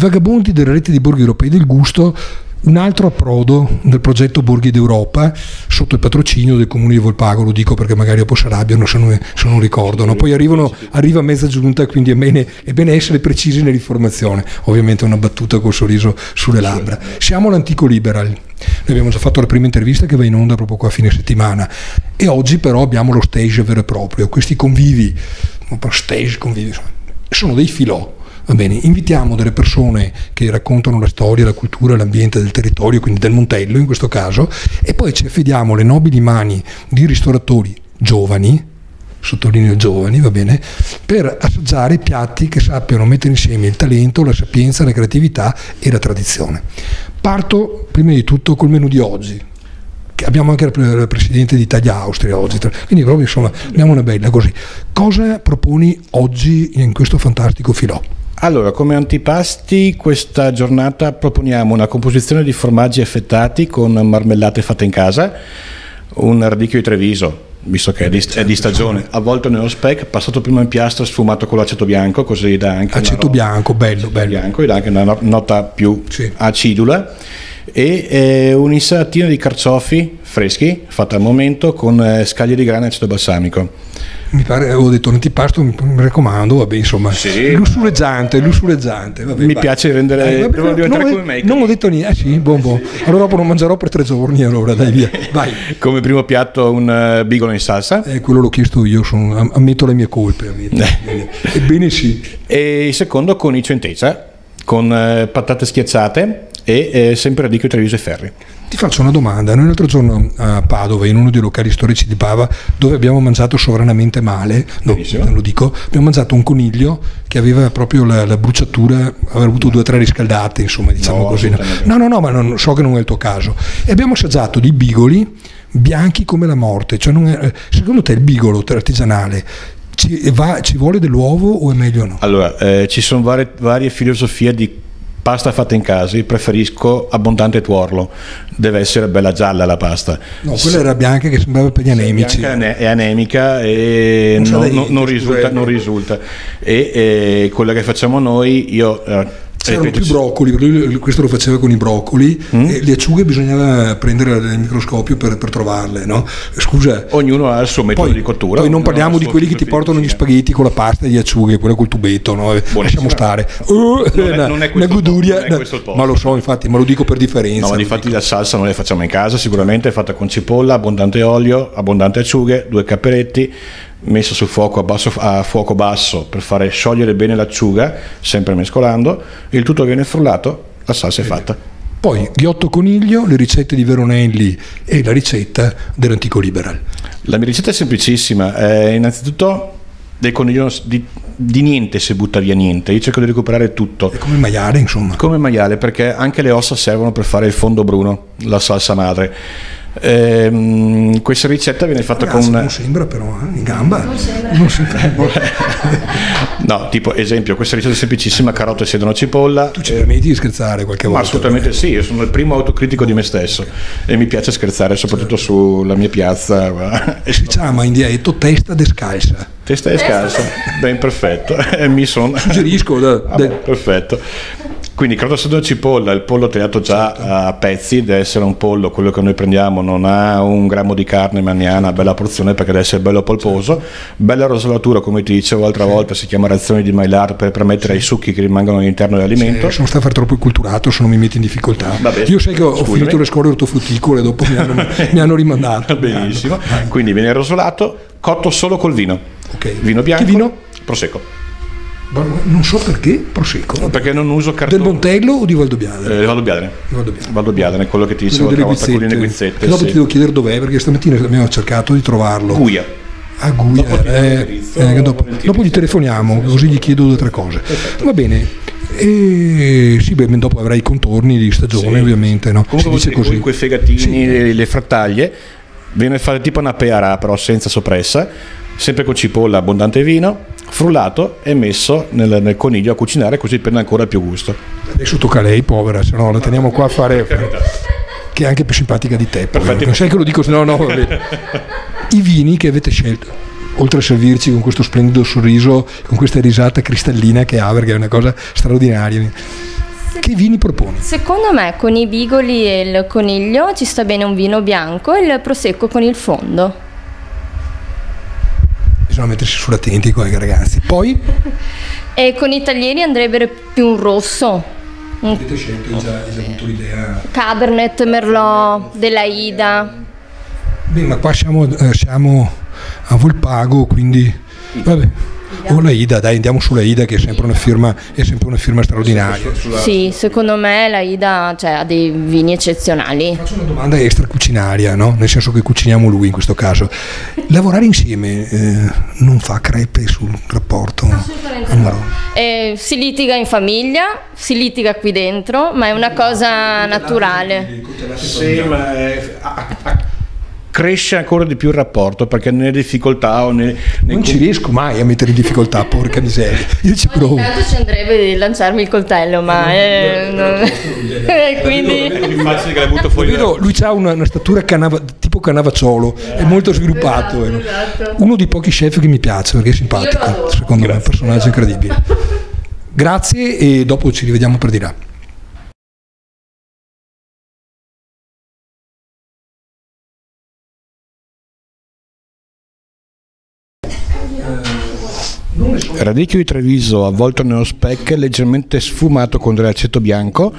Vagabondi delle reti di borghi europei del gusto un altro approdo del progetto Borghi d'Europa sotto il patrocinio del comune di Volpago, lo dico perché magari dopo si arrabbiano se non, se non ricordano, poi arrivano, arriva mezza giunta quindi è bene, è bene, essere precisi nell'informazione, ovviamente una battuta col sorriso sulle labbra. Siamo l'antico liberal, noi abbiamo già fatto la prima intervista che va in onda proprio qua a fine settimana. E oggi però abbiamo lo stage vero e proprio, questi convivi, stage convivi, sono dei filò Va bene, invitiamo delle persone che raccontano la storia, la cultura, l'ambiente del territorio, quindi del Montello in questo caso, e poi ci affidiamo alle nobili mani di ristoratori giovani, sottolineo giovani, va bene, per assaggiare piatti che sappiano mettere insieme il talento, la sapienza, la creatività e la tradizione. Parto prima di tutto col menù di oggi. Abbiamo anche il presidente di Italia Austria oggi, quindi proprio insomma abbiamo una bella così. Cosa proponi oggi in questo fantastico filò? Allora, come antipasti questa giornata proponiamo una composizione di formaggi affettati con marmellate fatte in casa, un radicchio di Treviso, visto che è di, è di, stagione, avvolto nello speck, passato prima in piastra, sfumato con l'aceto bianco, così dà anche aceto bianco, bello, bello. bianco, e dà anche una nota più sì. acidula e eh, un'insalatina di carciofi freschi fatta al momento con eh, scaglie di grana e aceto balsamico mi pare, avevo detto l'antipasto, mi, mi raccomando, vabbè, insomma, sì, lussureggiante, lussureggiante. Vabbè, mi vai. piace rendere, eh, vabbè, devo diventare non, come me. Non ho detto niente, ah sì, buon buon. Allora dopo non mangerò per tre giorni, allora dai via, vai. come primo piatto un uh, bigolo in salsa. Eh, quello l'ho chiesto io, sono, ammetto le mie colpe. Ammetto. Eh. Ebbene sì. E il secondo con i centeccia, con uh, patate schiacciate e eh, sempre radicchio Treviso e Ferri. Ti faccio una domanda, noi l'altro giorno a Padova, in uno dei locali storici di Pava, dove abbiamo mangiato sovranamente male, no, lo dico, abbiamo mangiato un coniglio che aveva proprio la, la bruciatura, aveva avuto no. due o tre riscaldate, insomma, diciamo no, così. No, no, no, ma non, so che non è il tuo caso. E abbiamo assaggiato dei bigoli bianchi come la morte, cioè è, secondo te il bigolo artigianale ci, va, ci, vuole dell'uovo o è meglio no? Allora, eh, ci sono varie, varie filosofie di pasta fatta in casa, io preferisco abbondante tuorlo, deve essere bella gialla la pasta. No, quella era bianca che sembrava per gli anemici. È anemica e non, non, non, risulta, non risulta. E, e, quella che facciamo noi, io eh, C'erano più broccoli, lui questo lo faceva con i broccoli, mm? e le acciughe bisognava prendere nel microscopio per, per trovarle, no? Scusa. Ognuno ha il suo metodo poi, di cottura. Poi non parliamo di quelli che ti portano gli spaghetti con la pasta di acciughe, quella col tubetto, no? Lasciamo stare. Uh, non, è, non è una goduria, ma lo so infatti, ma lo dico per differenza. No, ma infatti la salsa non la facciamo in casa, sicuramente è fatta con cipolla, abbondante olio, abbondante acciughe, due caperetti, messo sul fuoco a, basso, a, fuoco basso per fare sciogliere bene l'acciuga, sempre mescolando, il tutto viene frullato, la salsa è fatta. Poi ghiotto coniglio, le ricette di Veronelli e la ricetta dell'antico liberal. La mia ricetta è semplicissima, eh, innanzitutto del coniglio di, di, niente si butta via niente, io cerco di recuperare tutto. È come il maiale insomma. Come il maiale perché anche le ossa servono per fare il fondo bruno, la salsa madre Ehm, questa ricetta viene fatta Ragazzi, con. Non sembra però, eh? in gamba. Non sembra. Non sembra. no, tipo esempio, questa ricetta è semplicissima: carote, sedano, cipolla. Tu ci permetti di scherzare qualche volta? Assolutamente sì, io sono il primo autocritico di me stesso e mi piace scherzare, soprattutto certo. sulla mia piazza. E si chiama in dialetto testa descalza. Testa descalza, ben perfetto. mi sono. Suggerisco, da, da... perfetto. Quindi sia una cipolla, il pollo tagliato già certo. a pezzi, deve essere un pollo, quello che noi prendiamo non ha un grammo di carne ma ne ha una bella porzione perché deve essere bello polposo, certo. bella rosolatura come ti dicevo l'altra sì. volta, si chiama reazione di Maillard per permettere sì. ai succhi che rimangono all'interno dell'alimento. Sì, sono stato fare troppo inculturato se non mi metti in difficoltà. Vabbè, Io sai che ho, scusami. finito le scuole ortofrutticole, dopo mi hanno, mi hanno rimandato. Benissimo, quindi viene rosolato, cotto solo col vino. Okay. Vino bianco, che vino? prosecco. Non so perché, prosecco. Perché non uso cartone. Del Montello o di Valdobbiadene? Eh, Valdobbiadene. Valdobbiadene. Valdobbiadene, quello che ti dicevo l'altra volta con le guizzette. Dopo sì. ti devo chiedere dov'è, perché stamattina abbiamo cercato di trovarlo. Guia. A Guia. Dopo, eh, eh, dopo, dopo gli telefoniamo, così gli chiedo due o tre cose. Perfetto. Va bene. E sì, beh, dopo avrai i contorni di stagione, sì. ovviamente. No? Comunque, si dice così. quei fegatini, sì. le frattaglie, viene fatta tipo una peara, però senza soppressa, sempre con cipolla, abbondante vino frullato e messo nel, nel, coniglio a cucinare così prende ancora più gusto. Adesso tocca a lei, povera, se no la teniamo qua a fare... che è anche più simpatica di te. Non sai che lo dico, se no, no. I vini che avete scelto, oltre a servirci con questo splendido sorriso, con questa risata cristallina che ha, perché è una cosa straordinaria Che vini proponi? Secondo me con i bigoli e il coniglio ci sta bene un vino bianco e il prosecco con il fondo. Bisogna mettersi sull'attenti qua ragazzi. Poi? e con i taglieri andrebbe più un rosso. Avete scelto già, già avuto l'idea? Cabernet, Merlot, della Ida. Beh, ma qua siamo, eh, siamo a Volpago, quindi... Vabbè. O la Ida, dai, andiamo sulla Ida che è sempre una firma, è sempre una firma straordinaria. Sì, secondo me la Ida cioè, ha dei vini eccezionali. Faccio una domanda extra cucinaria, no? nel senso che cuciniamo lui in questo caso. Lavorare insieme eh, non fa crepe sul rapporto? Assolutamente no. Eh, si litiga in famiglia, si litiga qui dentro, ma è una cosa naturale. Sì, ma è, cresce ancora di più il rapporto perché nelle difficoltà o nei, nei non ci riesco mai a mettere in difficoltà porca miseria. Io ci provo. intanto ci andrebbe di lanciarmi il coltello ma eh, non... quindi butto fuori vedo, lui ha una, una, statura canava, tipo canavacciolo è molto sviluppato esatto, esatto. uno dei pochi chef che mi piace perché è simpatico secondo Grazie. me è un personaggio incredibile. Grazie e dopo ci rivediamo per di là radicchio di Treviso avvolto nello speck leggermente sfumato con dell'aceto bianco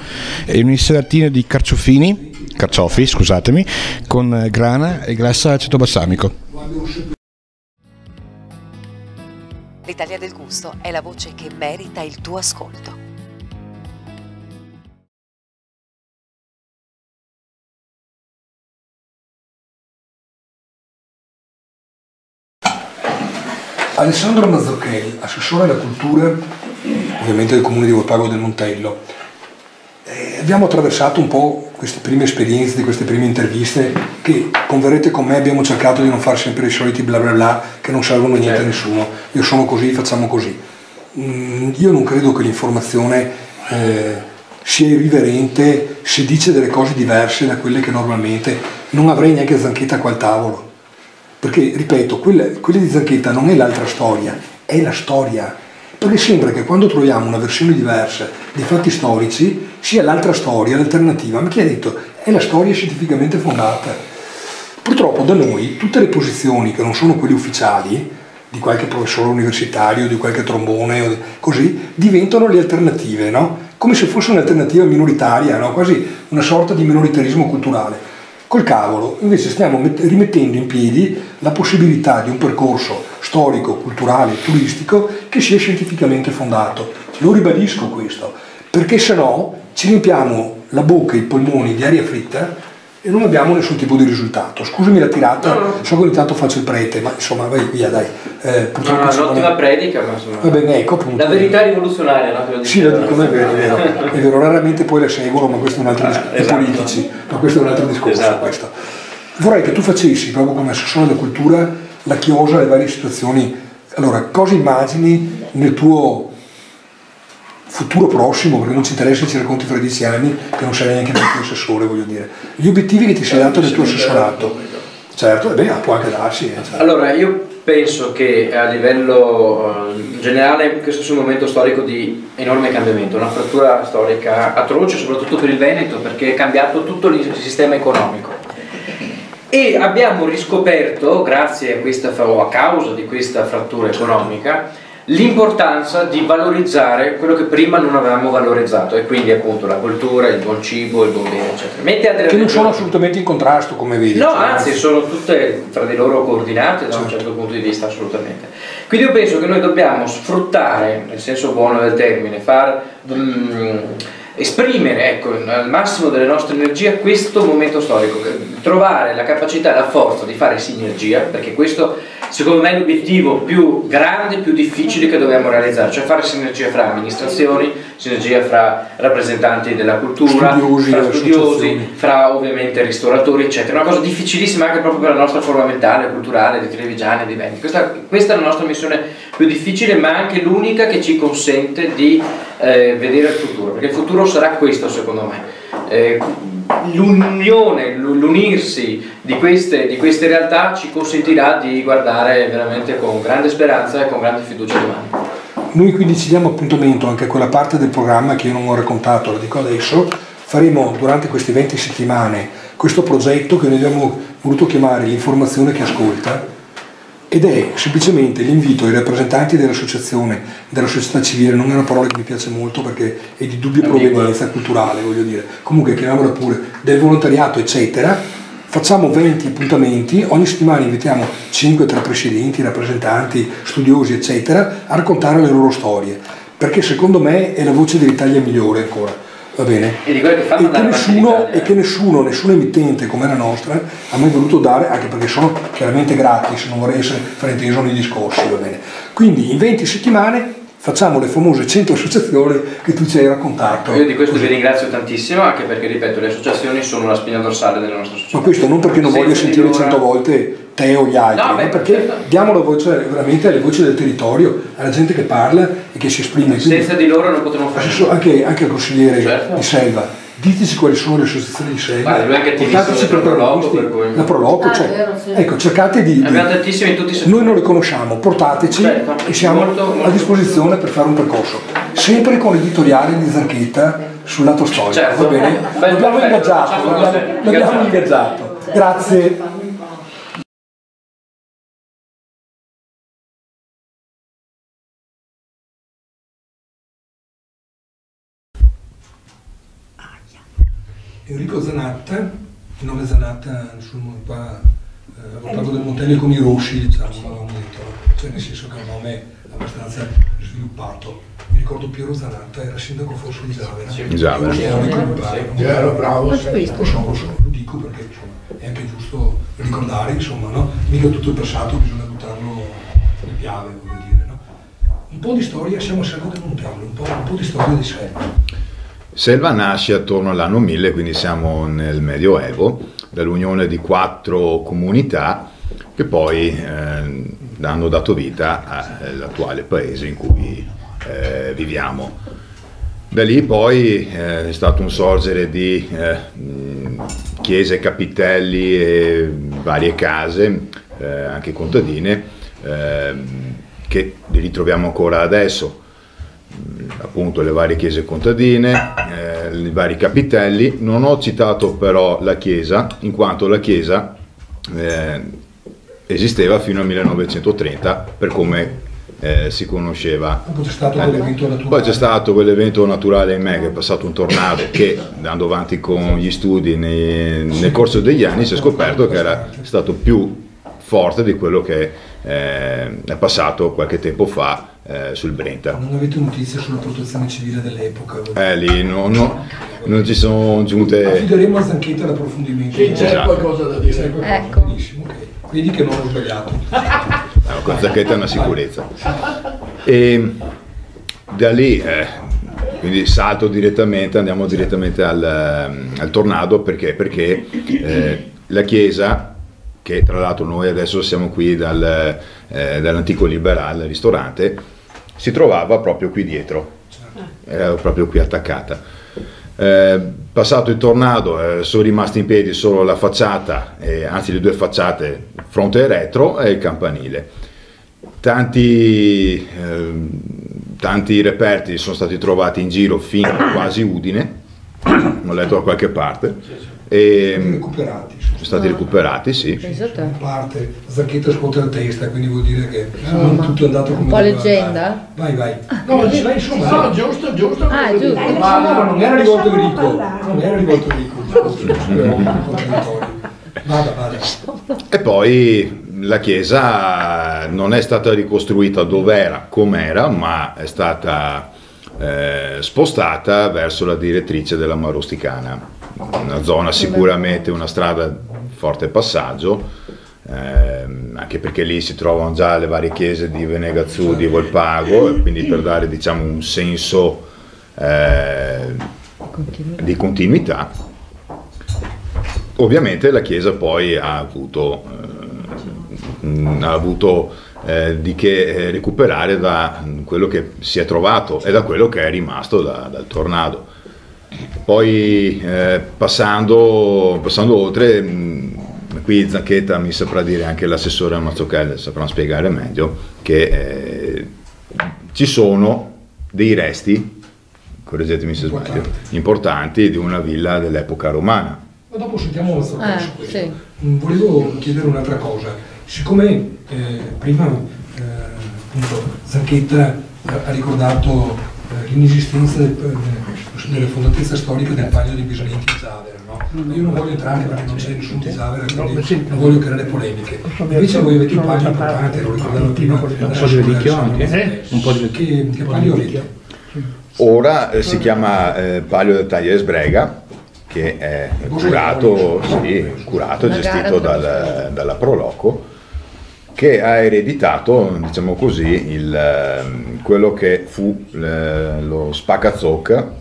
e un'insalatine di carciofini, carciofi scusatemi, con grana e glassa aceto balsamico. L'Italia del gusto è la voce che merita il tuo ascolto. Alessandro Mazzocchelli, assessore alla cultura, ovviamente del comune di Volpago del Montello. Eh, abbiamo attraversato un po' queste prime esperienze, di queste prime interviste che converrete con me abbiamo cercato di non fare sempre i soliti bla bla bla che non servono niente a certo. nessuno. Io sono così, facciamo così. Mm, io non credo che l'informazione eh, sia irriverente se dice delle cose diverse da quelle che normalmente non avrei neanche Zanchetta qua al tavolo perché, ripeto, quella, quella di Zanchetta non è l'altra storia, è la storia. Perché sembra che quando troviamo una versione diversa dei fatti storici sia l'altra storia, l'alternativa. Ma chi ha detto? È la storia scientificamente fondata. Purtroppo da noi tutte le posizioni che non sono quelle ufficiali, di qualche professore universitario, di qualche trombone, così, diventano le alternative, no? Come se fosse un'alternativa minoritaria, no? quasi una sorta di minoritarismo culturale. Col cavolo invece stiamo rimettendo in piedi la possibilità di un percorso storico, culturale, turistico che sia scientificamente fondato. Lo ribadisco questo, perché se no ci riempiamo la bocca e i polmoni di aria fritta e non abbiamo nessun tipo di risultato. Scusami la tirata, no, so che ogni tanto faccio il prete, ma insomma vai via dai. Eh, no, no, un'ottima predica, ma insomma. Va bene, ecco appunto. La verità rivoluzionaria, no? Che sì, lo dico, è vero, è vero, è vero, raramente poi la seguono, ma questo è un altro ah, discorso, esatto. politici, ma questo è un altro discorso. Esatto. Vorrei che tu facessi, proprio come assessore della cultura, la chiosa alle varie situazioni. Allora, cosa immagini nel tuo futuro prossimo, perché non ci interessa ci racconti fra dieci anni che non sarai neanche più assessore, voglio dire. Gli obiettivi che ti sei dato nel tuo assessorato. Certo, beh, può anche darsi. Eh, certo. Allora, io penso che a livello uh, generale questo sia un momento storico di enorme cambiamento, una frattura storica atroce, soprattutto per il Veneto, perché è cambiato tutto il sistema economico. E abbiamo riscoperto, grazie a questa o a causa di questa frattura economica, l'importanza di valorizzare quello che prima non avevamo valorizzato e quindi appunto la cultura, il buon cibo, il buon bene eccetera. Mentre che non sono assolutamente in contrasto come vedi. No, cioè, anzi sono tutte tra di loro coordinate da un certo. certo punto di vista assolutamente. Quindi io penso che noi dobbiamo sfruttare, nel senso buono del termine, far... Mm, esprimere ecco, al massimo delle nostre energie questo momento storico, trovare la capacità e la forza di fare sinergia, perché questo secondo me è l'obiettivo più grande e più difficile che dobbiamo realizzare, cioè fare sinergia fra amministrazioni, sinergia fra rappresentanti della cultura, studiosi, fra studiosi, fra ovviamente ristoratori, eccetera. Una cosa difficilissima anche proprio per la nostra forma mentale, culturale, di televigiani, di eventi. Questa, questa, è la nostra missione più difficile, ma anche l'unica che ci consente di eh, vedere il futuro, perché il futuro sarà questo secondo me. Eh, l'unione, l'unirsi di queste, di queste realtà ci consentirà di guardare veramente con grande speranza e con grande fiducia domani. noi quindi ci diamo appuntamento anche a quella parte del programma che io non ho raccontato, la dico adesso, faremo durante queste 20 settimane questo progetto che noi abbiamo voluto chiamare l'informazione che ascolta ed è semplicemente l'invito ai rappresentanti dell'associazione, della società civile, non è una parola che mi piace molto perché è di dubbia provenienza culturale, voglio dire, comunque chiamiamola pure, del volontariato eccetera, facciamo 20 appuntamenti, ogni settimana invitiamo 5 tra presidenti, rappresentanti, studiosi eccetera a raccontare le loro storie, perché secondo me è la voce dell'Italia migliore ancora va bene? E, che, e, che nessuno, e che nessuno, nessun emittente come la nostra ha mai voluto dare, anche perché sono chiaramente gratis, non vorrei essere frainteso nei discorsi, va bene? Quindi in 20 settimane facciamo le famose 100 associazioni che tu ci hai raccontato. Io di questo Così. vi ringrazio tantissimo, anche perché, ripeto, le associazioni sono la spina dorsale della nostra società. Ma questo non perché non voglio sentire 100 volte te o gli altri, no, beh, perché certo. diamo la voce veramente alle voci del territorio, alla gente che parla e che si esprime. Quindi, Senza di loro non potremmo fare niente. Anche, anche il consigliere certo. di Selva diteci quali sono le associazioni di Selva. Portateci per prologo, per cui... la prologo, ah, cioè, vero, sì. ecco, cercate di, Abbiamo tantissimi in tutti i Noi non le conosciamo, portateci certo, e siamo molto, molto a disposizione per fare un percorso. Sempre con l'editoriale di Zanchetta sul lato storico, certo. va bene? L'abbiamo ingaggiato, l'abbiamo ingaggiato. Grazie. Enrico Zanatta, il nome Zanatta nessuno qua, eh, parlo del Montello con i rossi, diciamo, l'avevamo detto, cioè nel senso che è un nome abbastanza sviluppato. Mi ricordo Piero Zanatta, era sindaco forse di Zavera. Sì, Zavera. Sì, era bravo. Lo, so, lo dico perché insomma, è anche giusto ricordare, insomma, no? Mica tutto il passato bisogna buttarlo nel piave, voglio dire, no? Un po' di storia, siamo a Servo del Montello, un po', un po' di storia di Servo. Selva nasce attorno all'anno 1000, quindi siamo nel Medioevo, dall'unione di quattro comunità che poi eh, hanno dato vita all'attuale paese in cui eh, viviamo. Da lì poi eh, è stato un sorgere di eh, chiese, capitelli e varie case, eh, anche contadine, eh, che li ritroviamo ancora adesso appunto le varie chiese contadine, eh, i vari capitelli. Non ho citato però la chiesa, in quanto la chiesa eh, esisteva fino al 1930 per come eh, si conosceva. Poi c'è stato quell'evento naturale. Poi c'è stato quell'evento naturale in me che è passato un tornado che andando avanti con gli studi nei, nel corso degli anni si è scoperto che era stato più forte di quello che eh, è passato qualche tempo fa eh, sul Brenta. Non avete notizie sulla protezione civile dell'epoca? Eh, lì no, no, non ci sono giunte... Affideremo a Zanchetta l'approfondimento. Sì, c'è esatto. qualcosa da dire. Ecco. Benissimo, ok. Vedi che non ho sbagliato. No, con Zanchetta è una sicurezza. E da lì, eh, quindi salto direttamente, andiamo direttamente al, al tornado perché? Perché eh, la Chiesa che tra l'altro noi adesso siamo qui dal, eh, dall'antico liberale ristorante, si trovava proprio qui dietro, era proprio qui attaccata. Eh, passato il tornado eh, sono rimasti in piedi solo la facciata, anzi le due facciate, fronte e retro e il campanile. Tanti, ehm, tanti reperti sono stati trovati in giro fino a quasi Udine, ho letto da qualche parte. E, recuperati sono stati recuperati, sì. In parte, Zacchetta scuote la testa, quindi vuol dire che non tutto è andato come Un po' leggenda? Vai, vai. No, no, insomma, no, giusto, giusto. Ah, giusto. Ma, ma non era rivolto a Enrico, non era rivolto a Enrico. Vada, vada. E poi la chiesa non è stata ricostruita dove era, com'era, ma è stata eh, spostata verso la direttrice della Marosticana una zona sicuramente una strada forte passaggio, ehm, anche perché lì si trovano già le varie chiese di Venegazzu, di Volpago, e quindi per dare diciamo, un senso eh, di continuità. Ovviamente la chiesa poi ha avuto, eh, ha avuto eh, di che recuperare da quello che si è trovato e da quello che è rimasto da, dal tornado. Poi eh, passando, passando, oltre, mh, mm, qui Zacchetta mi saprà dire anche l'assessore Mazzocchelli, saprà spiegare meglio, che eh, ci sono dei resti, correggetemi se sbaglio, Importanti. importanti di una villa dell'epoca romana. Ma dopo sentiamo un altro Eh, su questo. sì. Mm, Volevo chiedere un'altra cosa. Siccome eh, prima eh, appunto, Zanchetta ha ha ricordato eh, l'inesistenza del- eh, delle fondatezze storiche del Palio di Bisanenti e Zavera, no? Ma io non voglio entrare perché non c'è nessun di Zavera, quindi non voglio creare polemiche. Invece voi avete un palio importante, lo ricordavo prima. Un po' di vecchio anche? Un po' di vecchio. Che, palio avete? Ora eh, si chiama eh, Palio del Taglia e Sbrega, che è curato, sì, curato e gestito dal- dalla Proloco, che ha ereditato, diciamo così, il, ehm, quello che fu eh, lo Spaccazocca,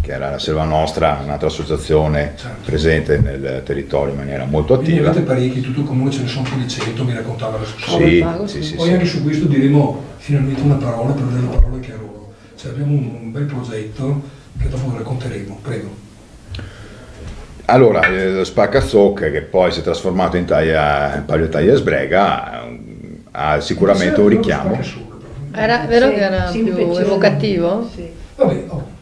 che era la Selva Nostra, un'altra associazione presente nel territorio in maniera molto Quindi attiva. avete parecchi, tutto il comune ce ne sono più di 100, mi raccontava la scuola. Sì, sì, sì, Poi sì. anche su questo diremo finalmente una parola per delle parole che a loro. Cioè abbiamo un, un bel progetto che dopo racconteremo, prego. Allora, eh, lo Spaccazocca, che poi si è trasformato in taglia, Palio Taglia e Sbrega, ha- sicuramente un richiamo. Era vero Sì, che era sì, più evocativo? Sì. Vabbè, oh.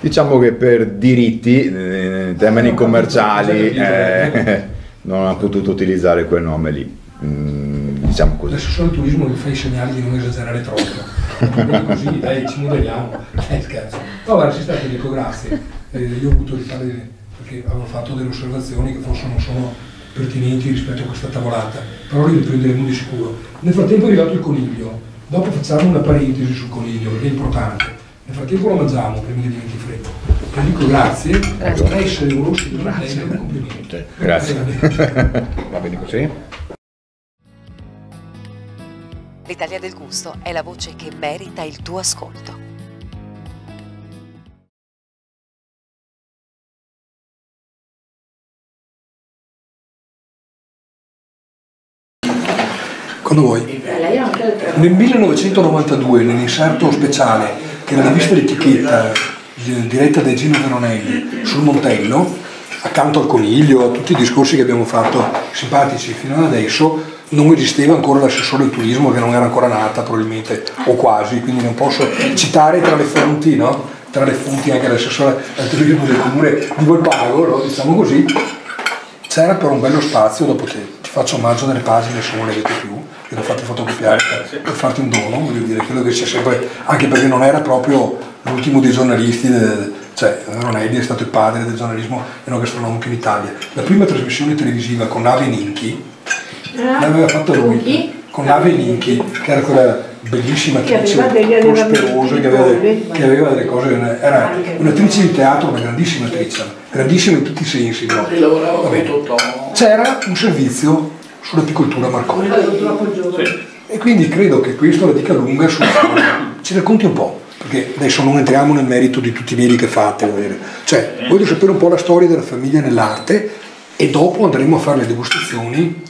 Diciamo che per diritti, eh, in termini commerciali, eh, non ha potuto utilizzare quel nome lì. Mm, diciamo così. L'assessore al turismo mi fa i segnali di non esagerare troppo. Quindi così, dai, ci modelliamo. Eh, scherzo. No, guarda, ci sta, ti dico grazie. Eh, io ho avuto di fare, perché avevo fatto delle osservazioni che forse non sono pertinenti rispetto a questa tavolata, però li riprenderemo di sicuro. Nel frattempo è arrivato il coniglio, dopo facciamo una parentesi sul coniglio, perché è importante. Nel frattempo lo mangiamo prima che diventi freddo. Io dico grazie, Grazie. vorrei essere un rossi di una un complimento. Grazie. Va bene così? L'Italia del gusto è la voce che merita il tuo ascolto. Quando vuoi. Nel 1992, nell'inserto speciale che la rivista di- diretta da Gino Veronelli, sul Montello, accanto al coniglio, a tutti i discorsi che abbiamo fatto simpatici fino ad adesso, non esisteva ancora l'assessore del turismo che non era ancora nata probabilmente, o quasi, quindi non posso citare tra le fonti, no? tra le fonti anche l'assessore al turismo del comune di Volpago, no? diciamo così, c'era però un bello spazio, dopo te ti faccio omaggio delle pagine se non le avete più, che le ho fatte fotocopiare per, per farti un dono, voglio dire, credo che sia sempre, anche perché non era proprio l'ultimo dei giornalisti, de- cioè Ronelli è stato il padre del giornalismo enogastronomico in Italia. La prima trasmissione televisiva con Nave Ninchi l'aveva fatta Con lui, con Nave Ninchi, che era quella bellissima attrice prosperosa, che aveva, che aveva delle cose, era un'attrice di teatro, una grandissima attrice, grandissima in tutti i sensi. no? C'era un servizio sull'apicoltura Marconi. giovane. E quindi credo che questo la dica lunga sul Ci racconti un po', perché adesso non entriamo nel merito di tutti i mieli che fate, cioè voglio sapere un po' la storia della famiglia nell'arte e dopo andremo a fare le degustazioni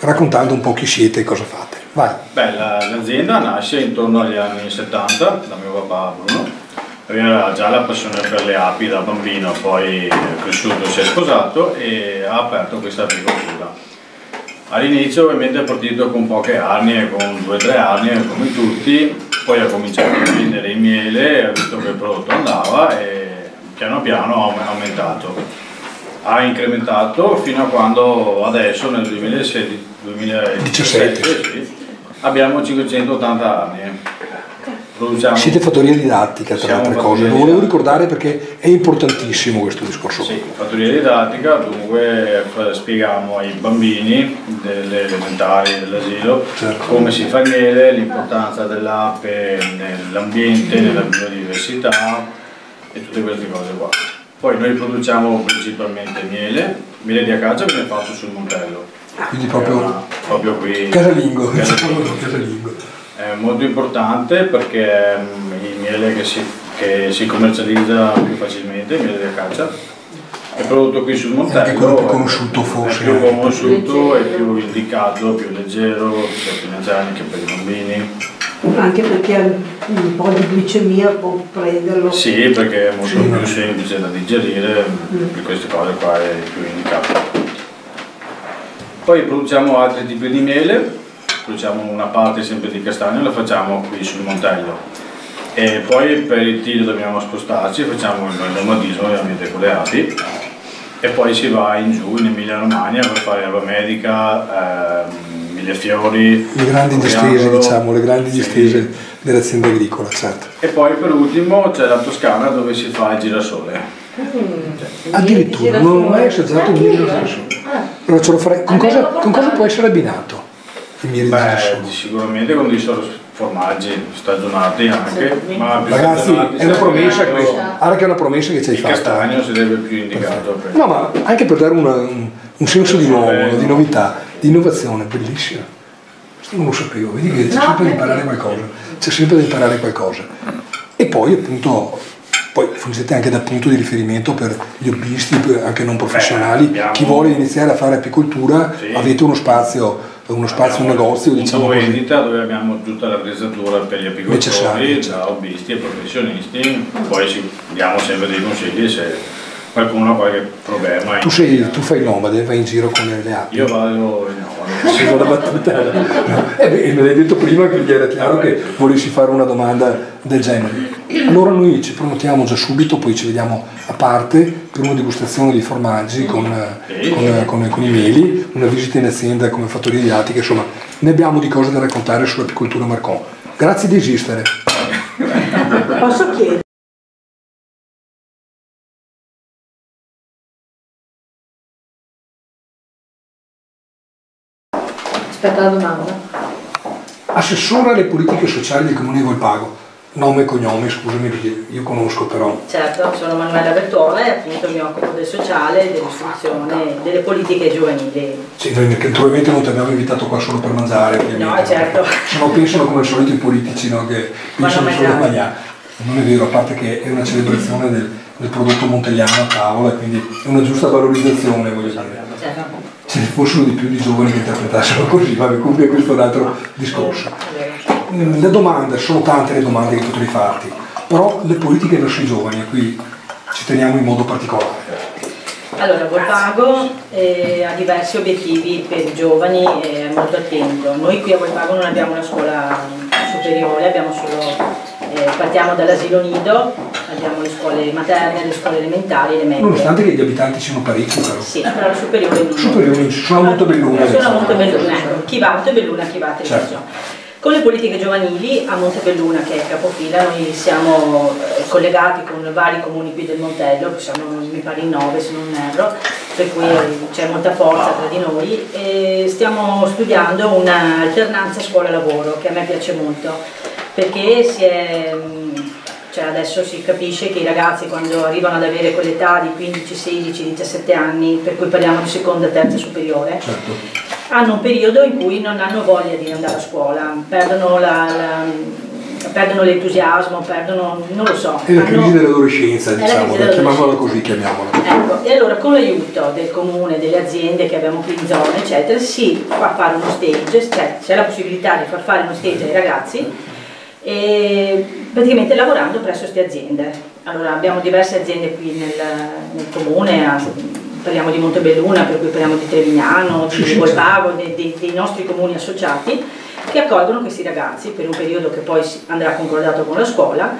raccontando un po' chi siete e cosa fate. Vai. Beh, la- l'azienda nasce intorno agli anni 70 da mio papà Bruno. Aveva già la passione per le api da bambino, poi è cresciuto, si è sposato e ha aperto questa agricoltura. All'inizio ovviamente è partito con poche arnie, con due o tre arnie come tutti, poi ha cominciato a vendere il miele, ha visto che il prodotto andava e piano piano ha aume- aumentato. Ha incrementato fino a quando adesso nel 2016, 2017 sì, abbiamo 580 arnie. Produciamo Siete fattoria didattica tra le altre cose, lo volevo ricordare perché è importantissimo questo discorso. Sì, fattoria didattica, dunque spieghiamo ai bambini delle elementari dell'asilo Certo. come si fa il miele, l'importanza dell'ape nell'ambiente, nella biodiversità e tutte queste cose qua. Poi noi produciamo principalmente miele, miele di acacia viene fatto sul Montello. Quindi proprio una- proprio qui casalingo, casalingo. diciamo casalingo. È molto importante perché è mm, il miele che si, che si commercializza più facilmente, il miele di acacia, è prodotto qui sul Montello. anche quello più conosciuto forse, È più anche. conosciuto, è più indicato, più leggero, sia per gli anziani che per i bambini. Anche perché un po' di glicemia può prenderlo. Sì, perché è molto Sì. più semplice da digerire, per queste cose qua è più indicato. Poi produciamo altri tipi di miele, produciamo una parte sempre di castagno, la facciamo qui sul Montello. E poi per il tiro dobbiamo spostarci, facciamo il nomadismo ovviamente con le api e poi si va in giù in Emilia Romagna per fare erba medica, ehm, millefiori, Le grandi distese, diciamo, le grandi Sì. distese dell'azienda agricola, certo. E poi per ultimo c'è la Toscana dove si fa il girasole. Addirittura, non ho mai assaggiato di girasole. Allora ce lo farei. Con cosa, con cosa può essere abbinato il Beh, sicuramente con dei formaggi stagionati anche, ma più Ragazzi, è una promessa questa. Guarda che è una promessa che ci hai Il fatto. castagno sarebbe più indicato. No, ma anche per dare una- un, un senso di nuovo, di novità, di innovazione, bellissima. Questo non lo sapevo, vedi che c'è sempre da imparare qualcosa, c'è sempre da imparare qualcosa. E poi appunto, poi fungete anche da punto di riferimento per gli hobbisti, per- anche non professionali, abbiamo- chi vuole iniziare a fare apicoltura, Sì. avete uno spazio, uno spazio, un negozio, diciamo così. vendita dove abbiamo tutta l'attrezzatura per gli apicoltori, Necessario, certo. da hobbisti e professionisti, poi ci diamo sempre dei consigli se qualcuno ha qualche problema. Tu, sei, tu fai il nomade, vai in giro con le api. Io vado in Nova. Scusa la battuta. Eh beh, me l'hai detto prima che gli era chiaro che volessi fare una domanda del genere. Allora noi ci prenotiamo già subito, poi ci vediamo a parte per una degustazione di formaggi con, eh, con, con- con i meli, una visita in azienda come fattoria di Attica, insomma ne abbiamo di cose da raccontare sull'apicoltura Marcon. Grazie di esistere. Posso chiedere? Aspetta la domanda. Assessore alle politiche sociali del Comune di Volpago. Nome e cognome, scusami perché io conosco però. Certo, sono Manuela Bertola e appunto mi occupo del sociale, dell'istruzione, delle politiche giovanili. Sì, noi naturalmente non ti abbiamo invitato qua solo per mangiare, ovviamente. No, certo. Se no pensano come al solito i politici, no? che pensano solo a mangiare. Non è vero, a parte che è una celebrazione del, del prodotto montegliano a tavola, e quindi è una giusta valorizzazione, voglio dire. Certo. Se ne fossero di più di giovani che interpretassero così, vabbè, comunque questo è un altro discorso. Mm, Le domande, sono tante le domande che potrei farti, però le politiche verso i giovani, qui ci teniamo in modo particolare. Allora, Volpago eh, ha diversi obiettivi per i giovani e è molto attento. Noi qui a Volpago non abbiamo una scuola superiore, abbiamo solo, eh, partiamo dall'asilo nido, abbiamo le scuole materne, le scuole elementari e le medie. Nonostante che gli abitanti siano parecchi, però. Sì, però le superiori non. Superiori, sono molto bellune. Sono a Montebelluna, ecco, chi va a Montebelluna, chi va a Televisione. Certo. Con le politiche giovanili a Montebelluna, che è capofila, noi siamo eh, collegati con vari comuni qui del Montello, siamo mi pare in nove se non erro, per cui c'è molta forza tra di noi e stiamo studiando un'alternanza scuola-lavoro che a me piace molto, perché si è, cioè adesso si capisce che i ragazzi quando arrivano ad avere quell'età di 15, 16, 17 anni, per cui parliamo di seconda, terza superiore, Certo. Hanno un periodo in cui non hanno voglia di andare a scuola, perdono, la- la- perdono l'entusiasmo, perdono, non lo so. È la hanno- crisi dell'adolescenza, È la diciamo, chiamiamola dell'adolescenza. così, chiamiamola. Ecco, e allora con l'aiuto del comune, delle aziende che abbiamo qui in zona, eccetera, si fa fare uno stage, cioè c'è la possibilità di far fare uno stage ai ragazzi, praticamente lavorando presso queste aziende. Allora abbiamo diverse aziende qui nel, nel comune, parliamo di Montebelluna, per cui parliamo di Trevignano, di Volpago, dei, dei- dei nostri comuni associati, che accolgono questi ragazzi per un periodo che poi andrà concordato con la scuola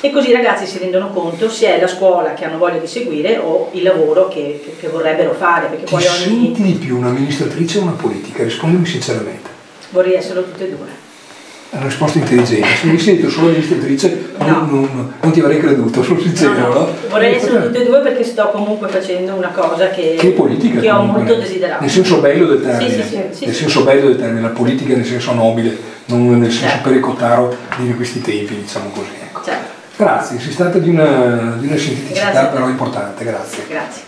e così i ragazzi si rendono conto se è la scuola che hanno voglia di seguire o il lavoro che, che- che vorrebbero fare, perché Ti poi ogni... senti di più un'amministratrice o una politica? Rispondimi sinceramente. vorrei essere tutte e due. È una risposta intelligente. Se mi sento solo amministratrice non, No. non- non ti avrei creduto, sono sincero. No, no? Vorrei essere tutte e due perché sto comunque facendo una cosa che, Che politica che ho molto desiderato. Nel senso bello del termine, Sì, sì, sì, nel senso bello del termine, la politica nel senso nobile, non nel senso Certo. pericottaro di questi tempi, diciamo così. ecco. Certo, Grazie, si tratta di una, di una scientificità Grazie. però importante, grazie. grazie.